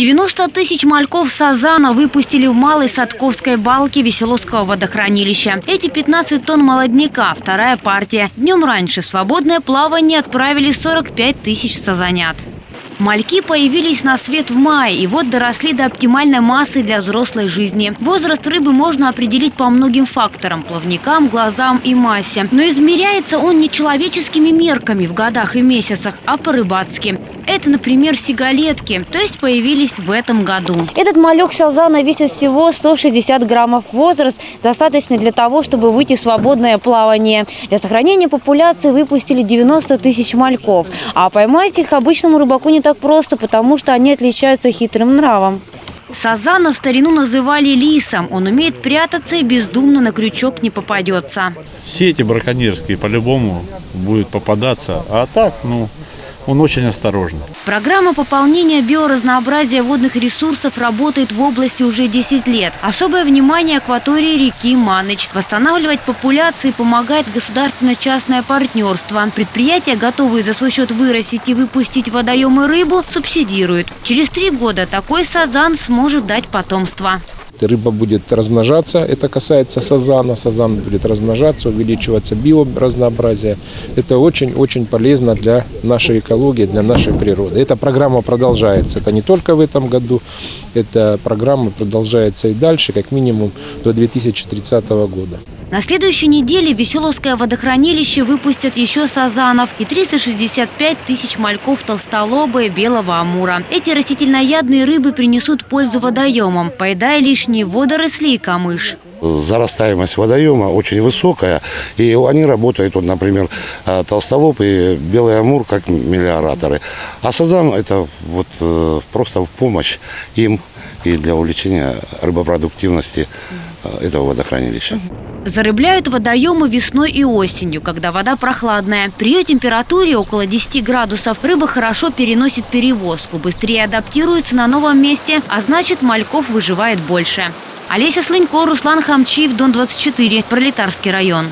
90 тысяч мальков сазана выпустили в Малой Садковской балке Веселовского водохранилища. Эти 15 тонн молодняка – вторая партия. Днем раньше в свободное плавание отправили 45 тысяч сазанят. Мальки появились на свет в мае и вот доросли до оптимальной массы для взрослой жизни. Возраст рыбы можно определить по многим факторам – плавникам, глазам и массе. Но измеряется он не человеческими мерками в годах и месяцах, а по-рыбацки. Это, например, сигалетки, то есть появились в этом году. Этот малек сазана весит всего 160 граммов. Возраст достаточный для того, чтобы выйти в свободное плавание. Для сохранения популяции выпустили 90 тысяч мальков. А поймать их обычному рыбаку не так просто, потому что они отличаются хитрым нравом. Сазана в старину называли лисом. Он умеет прятаться и бездумно на крючок не попадется. Все эти браконьерские по-любому будут попадаться. А так, ну, он очень осторожный. Программа пополнения биоразнообразия водных ресурсов работает в области уже 10 лет. Особое внимание акватории реки Маныч. Восстанавливать популяции помогает государственно-частное партнерство. Предприятия, готовые за свой счет вырастить и выпустить водоемы рыбу, субсидируют. Через три года такой сазан сможет дать потомство рыба будет размножаться, это касается сазана, сазан будет размножаться, увеличиваться биоразнообразие. Это очень-очень полезно для нашей экологии, для нашей природы. Эта программа продолжается, это не только в этом году, эта программа продолжается и дальше, как минимум до 2030 года. На следующей неделе Веселовское водохранилище выпустят еще сазанов и 365 тысяч мальков толстолоба и белого амура. Эти растительноядные рыбы принесут пользу водоемам, поедая лишние водоросли и камыш. Зарастаемость водоема очень высокая, и они работают, вот, например, э, толстолоб и белый амур как мелиораторы. А сазан это вот э, просто в помощь им и для увеличения рыбопродуктивности э, этого водохранилища. Зарыбляют водоемы весной и осенью, когда вода прохладная. При ее температуре около 10 градусов рыба хорошо переносит перевозку, быстрее адаптируется на новом месте, а значит мальков выживает больше. Олеся Слынько, Руслан Хамчиев, Дон 24, Пролетарский район.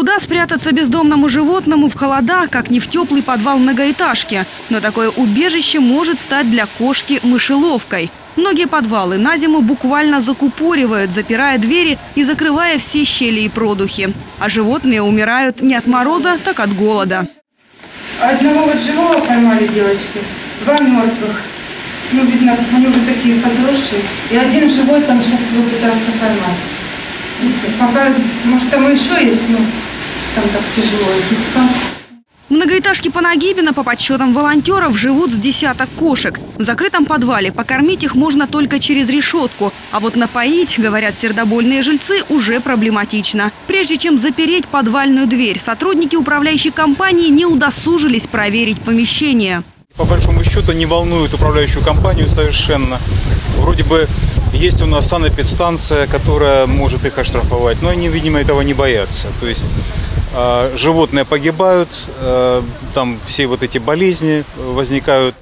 Куда спрятаться бездомному животному в холода, как не в теплый подвал многоэтажки? Но такое убежище может стать для кошки мышеловкой. Многие подвалы на зиму буквально закупоривают, запирая двери и закрывая все щели и продухи. А животные умирают не от мороза, так от голода. Одного вот живого поймали девочки, два мертвых. Ну, видно, они уже такие подросшие. И один живой там сейчас его пытаются поймать. Пока, может, там еще есть, но там так тяжело. В многоэтажке Панагибина, по подсчетам волонтеров, живут с десяток кошек. В закрытом подвале покормить их можно только через решетку. А вот напоить, говорят сердобольные жильцы, уже проблематично. Прежде чем запереть подвальную дверь, сотрудники управляющей компании не удосужились проверить помещение. По большому счету не волнует управляющую компанию совершенно. Вроде бы есть у нас санэпидстанция, которая может их оштрафовать, но они, видимо, этого не боятся. То есть животные погибают, а, там все вот эти болезни возникают.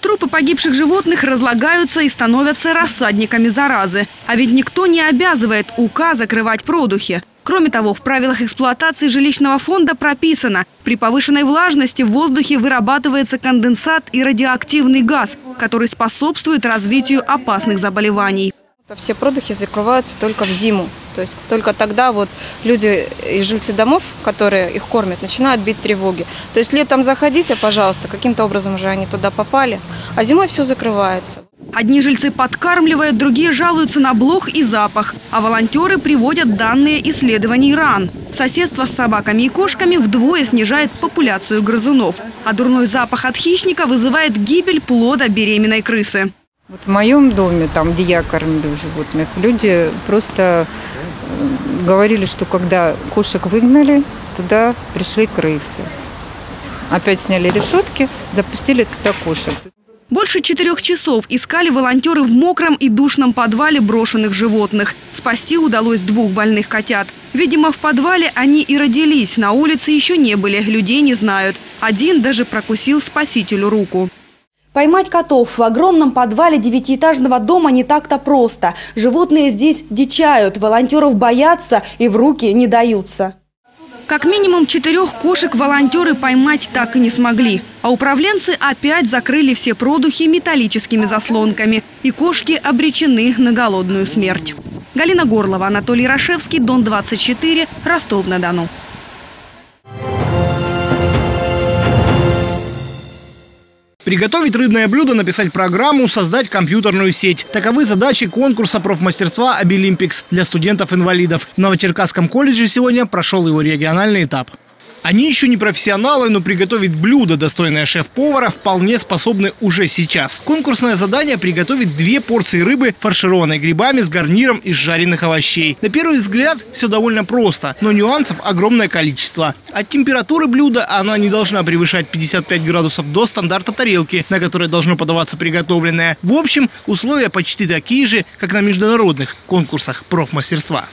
Трупы погибших животных разлагаются и становятся рассадниками заразы. А ведь никто не обязывает УК закрывать продухи. Кроме того, в правилах эксплуатации жилищного фонда прописано, при повышенной влажности в воздухе вырабатывается конденсат и радиоактивный газ, который способствует развитию опасных заболеваний. Все продухи закрываются только в зиму. То есть только тогда вот люди и жильцы домов, которые их кормят, начинают бить тревоги. То есть летом заходите, пожалуйста, каким-то образом уже они туда попали, а зимой все закрывается. Одни жильцы подкармливают, другие жалуются на блох и запах. А волонтеры приводят данные исследований ран. Соседство с собаками и кошками вдвое снижает популяцию грызунов. А дурной запах от хищника вызывает гибель плода беременной крысы. Вот в моем доме, там, где я кормлю животных, люди просто э, говорили, что когда кошек выгнали, туда пришли крысы. Опять сняли решетки, запустили туда кошек. Больше четырех часов искали волонтеры в мокром и душном подвале брошенных животных. Спасти удалось двух больных котят. Видимо, в подвале они и родились. На улице еще не были, людей не знают. Один даже прокусил спасителю руку. Поймать котов в огромном подвале девятиэтажного дома не так-то просто. Животные здесь дичают, волонтеров боятся и в руки не даются. Как минимум четырех кошек волонтеры поймать так и не смогли. А управленцы опять закрыли все продухи металлическими заслонками. И кошки обречены на голодную смерть. Галина Горлова, Анатолий Рашевский, Дон-24, Ростов-на-Дону. Приготовить рыбное блюдо, написать программу, создать компьютерную сеть. Таковы задачи конкурса профмастерства «Обилимпикс» для студентов-инвалидов. В Новочеркасском колледже сегодня прошел его региональный этап. Они еще не профессионалы, но приготовить блюдо, достойное шеф-повара, вполне способны уже сейчас. Конкурсное задание – приготовить две порции рыбы, фаршированной грибами с гарниром из жареных овощей. На первый взгляд все довольно просто, но нюансов огромное количество. От температуры блюда она не должна превышать 55 градусов до стандарта тарелки, на которой должно подаваться приготовленное. В общем, условия почти такие же, как на международных конкурсах профмастерства.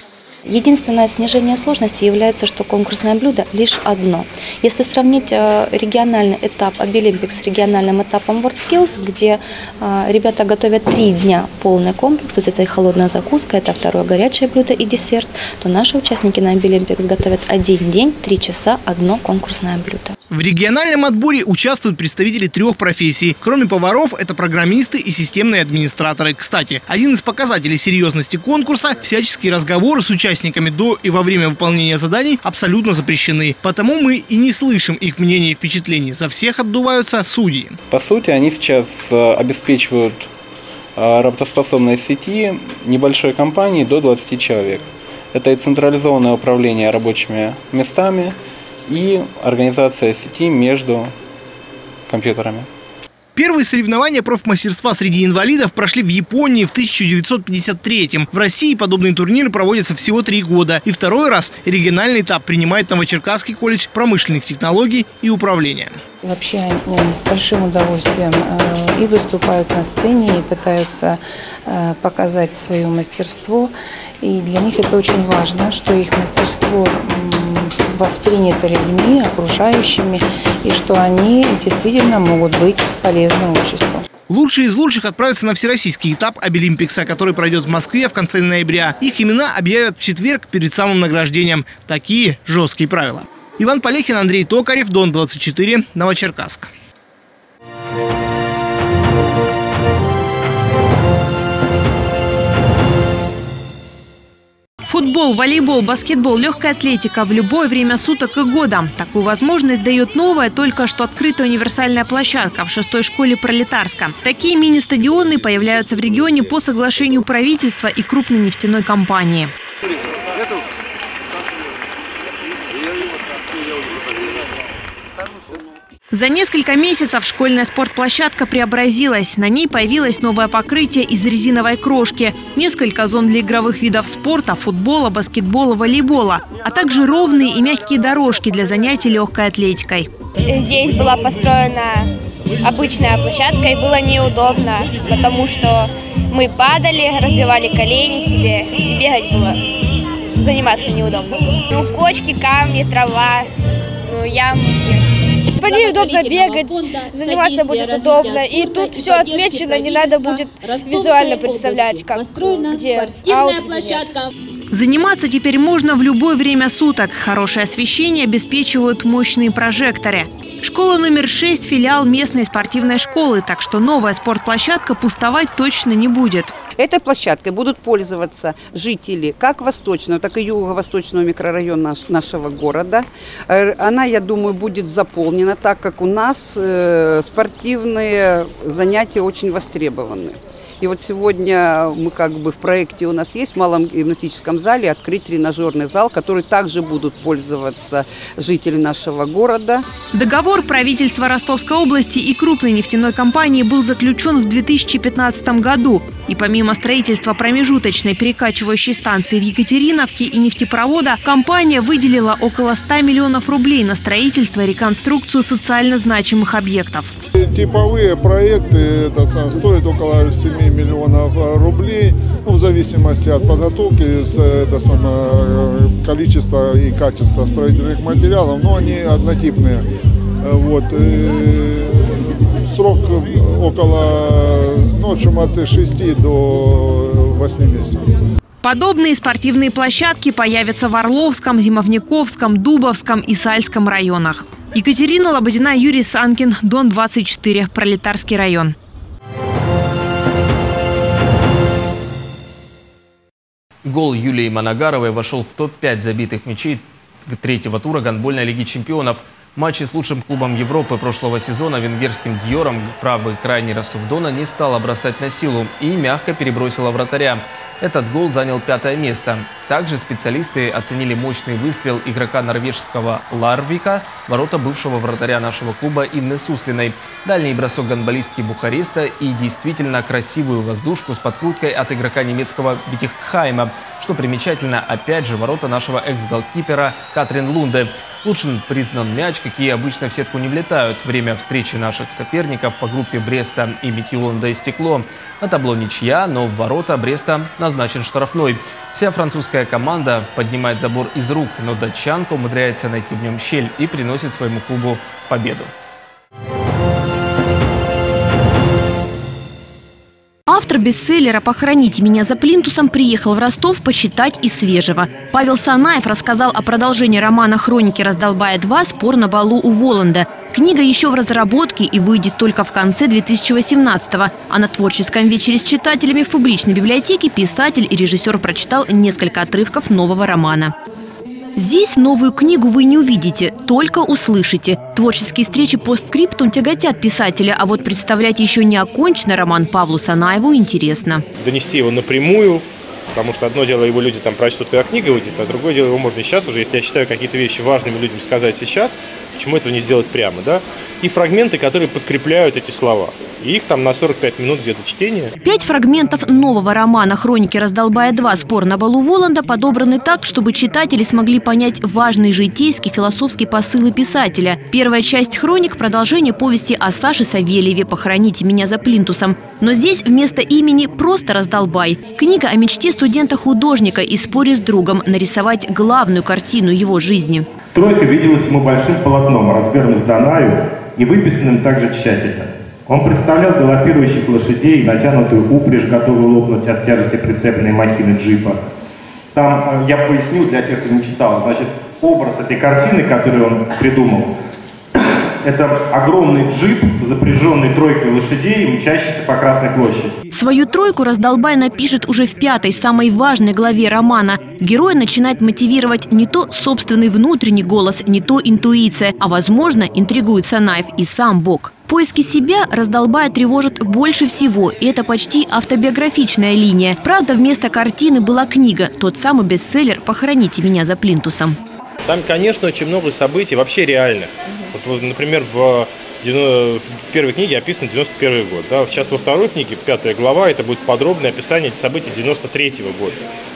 Единственное снижение сложности является, что конкурсное блюдо лишь одно. Если сравнить э, региональный этап Обилимпик с региональным этапом WorldSkills, где э, ребята готовят три дня полный комплекс, то есть это и холодная закуска, это второе горячее блюдо и десерт, то наши участники на Обилимпикс готовят один день, три часа, одно конкурсное блюдо. В региональном отборе участвуют представители трех профессий. Кроме поваров, это программисты и системные администраторы. Кстати, один из показателей серьезности конкурса – всяческие разговоры с участниками до и во время выполнения заданий абсолютно запрещены. Потому мы и не слышим их мнений и впечатлений. За всех отдуваются судьи. По сути, они сейчас э, обеспечивают э, работоспособность сети небольшой компании до 20 человек. Это и централизованное управление рабочими местами – и организация сети между компьютерами. Первые соревнования профмастерства среди инвалидов прошли в Японии в 1953 В России подобные турниры проводятся всего три года. И второй раз региональный этап принимает Новочеркасский колледж промышленных технологий и управления. Вообще они с большим удовольствием э, и выступают на сцене, и пытаются э, показать свое мастерство. И для них это очень важно, что их мастерство восприняты людьми, окружающими, и что они действительно могут быть полезны обществу. Лучшие из лучших отправятся на всероссийский этап Обилимпикса, который пройдет в Москве в конце ноября. Их имена объявят в четверг перед самым награждением. Такие жесткие правила. Иван Полехин, Андрей Токарев, Дон-24, Новочеркасск. Футбол, волейбол, баскетбол, легкая атлетика в любое время суток и года. Такую возможность дает новая, только что открытая универсальная площадка в шестой школе Пролетарска. Такие мини-стадионы появляются в регионе по соглашению правительства и крупной нефтяной компании. За несколько месяцев школьная спортплощадка преобразилась. На ней появилось новое покрытие из резиновой крошки, несколько зон для игровых видов спорта, футбола, баскетбола, волейбола, а также ровные и мягкие дорожки для занятий легкой атлетикой. Здесь была построена обычная площадка и было неудобно, потому что мы падали, разбивали колени себе и бегать было, заниматься неудобно. Ну, кочки, камни, трава, ну, ямки по ней удобно бегать, заниматься будет удобно. И тут все отмечено, не надо будет визуально представлять, как где аут, Заниматься теперь можно в любое время суток. Хорошее освещение обеспечивают мощные прожекторы. Школа номер 6 – филиал местной спортивной школы, так что новая спортплощадка пустовать точно не будет. Этой площадкой будут пользоваться жители как восточного, так и юго-восточного микрорайона нашего города. Э, она, я думаю, будет заполнена, так как у нас э, спортивные занятия очень востребованы. И вот сегодня мы как бы в проекте у нас есть в малом гимнастическом зале открыть тренажерный зал, который также будут пользоваться жители нашего города. Договор правительства Ростовской области и крупной нефтяной компании был заключен в 2015 году. И помимо строительства промежуточной перекачивающей станции в Екатериновке и нефтепровода, компания выделила около 100 миллионов рублей на строительство и реконструкцию социально значимых объектов. Типовые проекты это, стоят около 7 миллионов рублей, ну, в зависимости от подготовки, это самое, количество и качество строительных материалов, но они однотипные. Вот. Срок около, ну, в общем, от 6 до 8 месяцев. Подобные спортивные площадки появятся в Орловском, Зимовниковском, Дубовском и Сальском районах. Екатерина Лободина, Юрий Санкин, Дон-24, Пролетарский район. Гол Юлии Манагаровой вошел в топ-5 забитых мячей третьего тура гандбольной лиги чемпионов – матче с лучшим клубом Европы прошлого сезона венгерским Дьором правый крайний Ростов-Дона не стала бросать на силу и мягко перебросила вратаря. Этот гол занял пятое место. Также специалисты оценили мощный выстрел игрока норвежского Ларвика, ворота бывшего вратаря нашего клуба Инны Суслиной. Дальний бросок гонболистки Бухареста и действительно красивую воздушку с подкруткой от игрока немецкого Бетиххайма. Что примечательно, опять же, ворота нашего экс-голкипера Катрин Лунде. Лучшим признан мяч, какие обычно в сетку не влетают. Время встречи наших соперников по группе Бреста и Митюланда и Стекло. На табло ничья, но в ворота Бреста назначен штрафной. Вся французская команда поднимает забор из рук, но датчанка умудряется найти в нем щель и приносит своему клубу победу. Автор бестселлера «Похороните меня за плинтусом» приехал в Ростов почитать и свежего. Павел Санаев рассказал о продолжении романа «Хроники Раздолбая-2. Спор на балу у Воланда». Книга еще в разработке и выйдет только в конце 2018-го. А на творческом вечере с читателями в публичной библиотеке писатель и режиссер прочитал несколько отрывков нового романа. Здесь новую книгу вы не увидите, только услышите. Творческие встречи постскриптум тяготят писателя, а вот представлять еще не оконченный роман Павлу Санаеву интересно. Донести его напрямую, потому что одно дело его люди там прочтут, когда книга выйдет, а другое дело его можно и сейчас уже, если я считаю какие-то вещи важными людям сказать сейчас, почему этого не сделать прямо, да? И фрагменты, которые подкрепляют эти слова. И их там на 45 минут где-то чтения. Пять фрагментов нового романа «Хроники Раздолбая-2. Спор на балу Воланда» подобраны так, чтобы читатели смогли понять важные житейские философские посылы писателя. Первая часть «Хроник» – продолжение повести о Саше Савельеве «Похороните меня за плинтусом». Но здесь вместо имени просто «Раздолбай». Книга о мечте студента-художника и споре с другом нарисовать главную картину его жизни. Тройка виделась ему большим полотном, размером с Данаю и выписанным также тщательно. Он представлял галопирующих лошадей, натянутую упряжь, готовую лопнуть от тяжести прицепленной махины джипа. Там, э, я поясню для тех, кто не читал, значит, образ этой картины, которую он придумал, это огромный джип, запряженный тройкой лошадей, мчащийся по Красной площади. Свою тройку Раздолбай напишет уже в пятой, самой важной главе романа. Герой начинает мотивировать не то собственный внутренний голос, не то интуиция, а, возможно, интригует Санаев и сам Бог. Поиски себя Раздолбая тревожит больше всего, и это почти автобиографичная линия. Правда, вместо картины была книга, тот самый бестселлер «Похороните меня за плинтусом». Там, конечно, очень много событий вообще реальных. Вот, например, в, в первой книге описан 91 год. Да? Сейчас во второй книге, пятая глава, это будет подробное описание событий 93 -го года,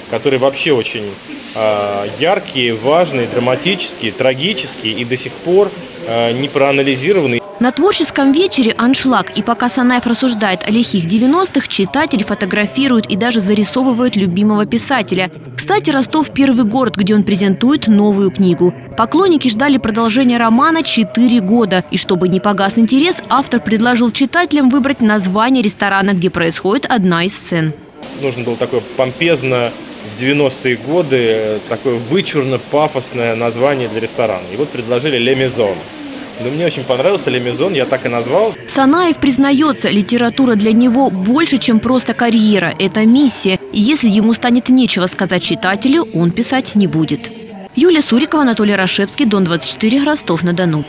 которые вообще очень э, яркие, важные, драматические, трагические и до сих пор э, не проанализированы. На творческом вечере аншлаг. И пока Санаев рассуждает о лихих 90-х, читатель фотографирует и даже зарисовывает любимого писателя. Кстати, Ростов – первый город, где он презентует новую книгу. Поклонники ждали продолжения романа 4 года. И чтобы не погас интерес, автор предложил читателям выбрать название ресторана, где происходит одна из сцен. Нужно было такое помпезно в 90-е годы, такое вычурно-пафосное название для ресторана. И вот предложили «Ле Мезон». Но мне очень понравился Лемезон, я так и назвал. Санаев признается, литература для него больше, чем просто карьера. Это миссия. И если ему станет нечего сказать читателю, он писать не будет. Юлия Сурикова, Анатолий Рашевский, Дон 24, Ростов-на-Дону.